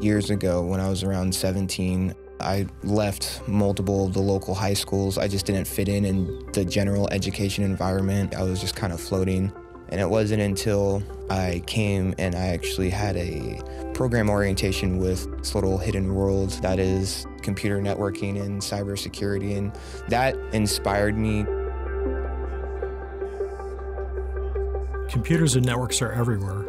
Years ago, when I was around 17, I left multiple of the local high schools. I just didn't fit in in the general education environment. I was just kind of floating. And it wasn't until I came and I actually had a program orientation with this little hidden world that is computer networking and cybersecurity. And that inspired me. Computers and networks are everywhere.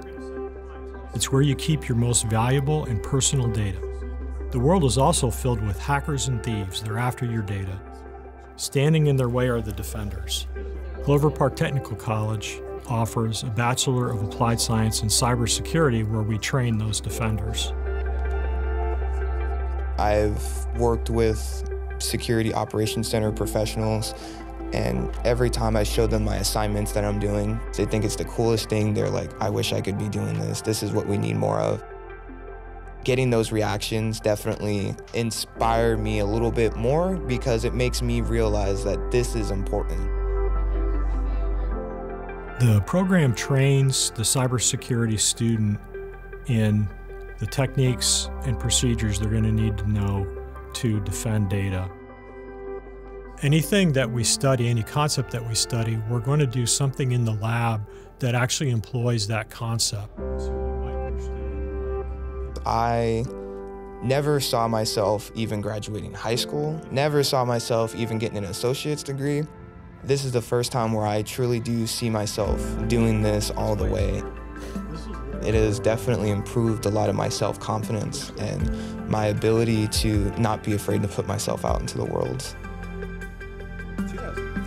It's where you keep your most valuable and personal data. The world is also filled with hackers and thieves. They're after your data. Standing in their way are the defenders. Clover Park Technical College offers a Bachelor of Applied Science in Cybersecurity where we train those defenders. I've worked with Security Operations Center professionals and every time I show them my assignments that I'm doing, they think it's the coolest thing. They're like, I wish I could be doing this. This is what we need more of. Getting those reactions definitely inspire me a little bit more because it makes me realize that this is important. The program trains the cybersecurity student in the techniques and procedures they're going to need to know to defend data. Anything that we study, any concept that we study, we're going to do something in the lab that actually employs that concept. I never saw myself even graduating high school, never saw myself even getting an associate's degree. This is the first time where I truly do see myself doing this all the way. It has definitely improved a lot of my self-confidence and my ability to not be afraid to put myself out into the world. 2000.